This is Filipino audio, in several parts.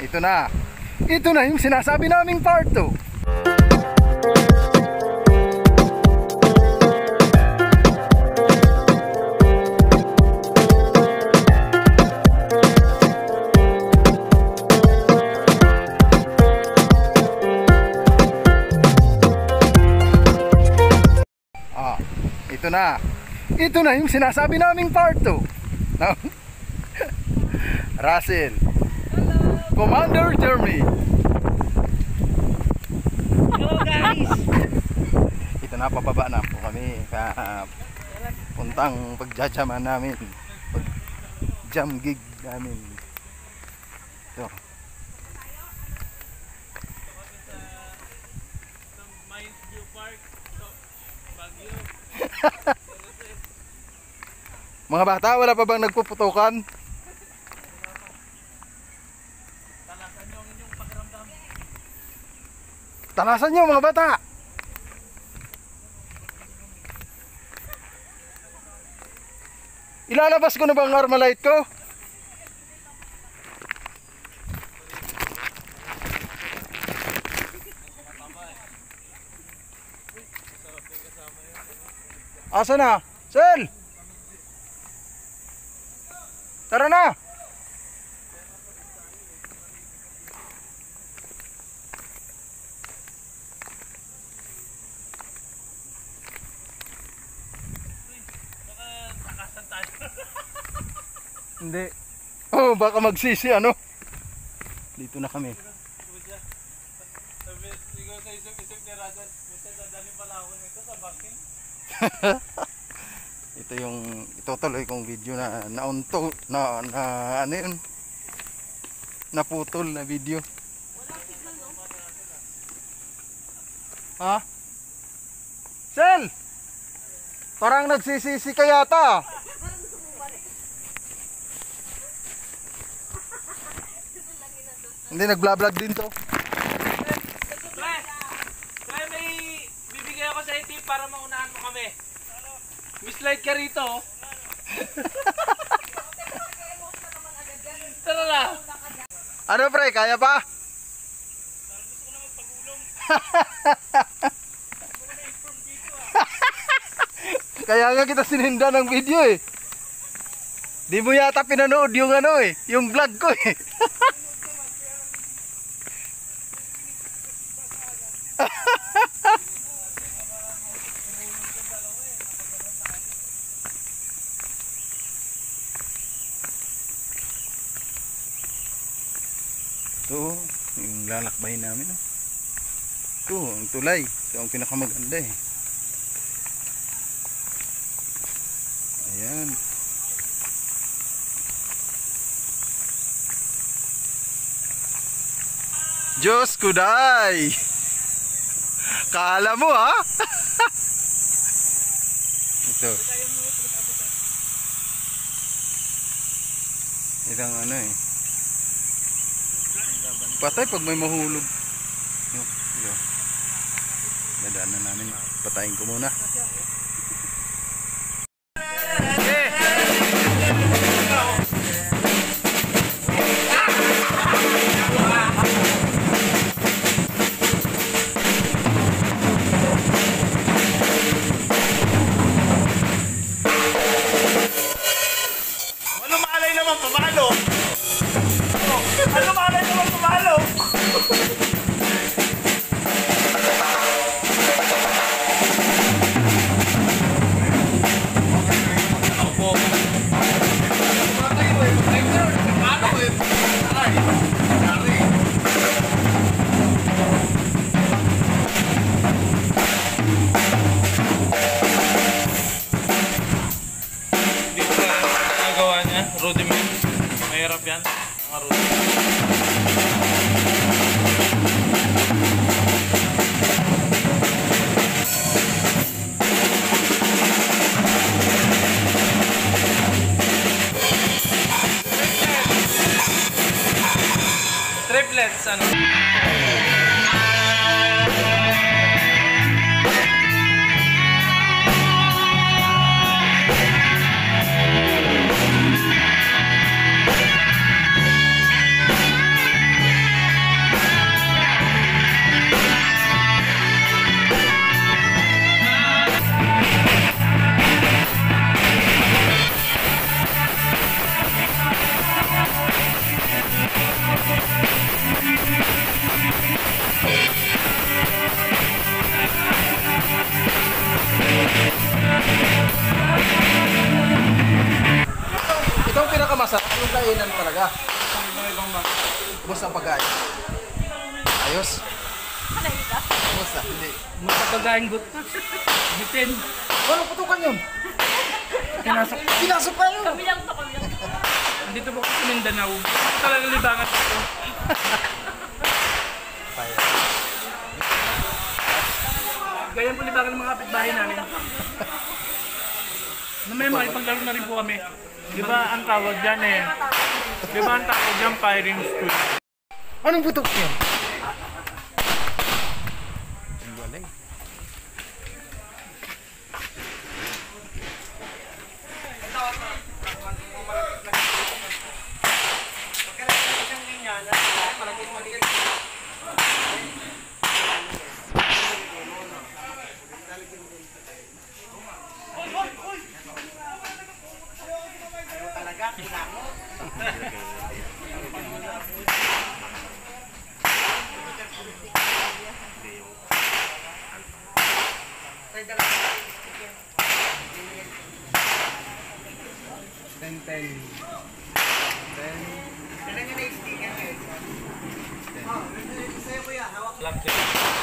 ito na. Ito na yung sinasabi naming part 2. Ah, ito na. Ito na yung sinasabi naming part 2. No? Russell. Commander Jeremy. Hello guys! Ito na, pababa na po kami. Kaya, puntang pagjajaman namin. Pag jam gig namin. Ito. Mga bata, wala pa bang nagpuputukan? Talasan nyo ang inyong pakiramdam. Talasan nyo mga bata! Ilalabas ko na bang Armalite ko? Asa na? Sel! Tara na! Hindi. Oh, baka magsisi ano? Dito na kami. Ito yung itutuloy kong video na naunto na, na ano yun? Naputol na video. Ha? Sel! Parang nagsisisi ka yata. Hindi, nagblablag din to. Pre! Pre, may bibigay ako sa tip para maunahan mo kami. Mislide ka rito. Tara na. Ano pre, kaya pa? kaya nga kita sininda ng video eh. Di mo yata pinanood yung ano eh, yung vlog ko eh. Ito, yung lalakbay namin. Oh. Ito, ang tulay. Ito ang pinakamaganda eh. Ayan. Diyos kuday! Kala mo ha? Ito. Itang ano eh. Patay pag may mahulog. Yo, yo. Dadaan na namin. Patayin ko muna. Triplets, ano? Kumusta ang pagkain? Ayos? Kanahin ka? Kumusta? Hindi. Magpapagain gut. Bitin. Walang putukan yun. Pinasok. Pinasok pa yun. Kami lang to, kami lang to. Dito po sa Mindanao. Talaga libangan dito. Ganyan po libangan ng mga kapitbahay namin. Na may makipaglaro na rin po kami. Di ba ang tawag dyan eh? Di ba ang tawag dyan firing school? Anong putok yun? Ang galing. Ten,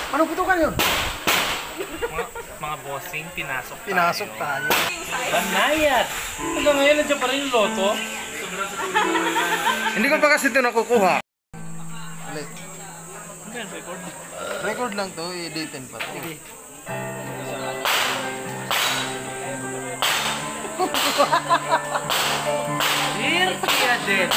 Anong putukan yun? Mga, mga bossing, pinasok Pinasok tayo. Banayat! Hanggang ngayon, nandiyan pa rin yung loto. Hindi ko pa kasi ito nakukuha. Ulit. Hanggang record. Record lang to, i-editin pa to. Dear Tia Del,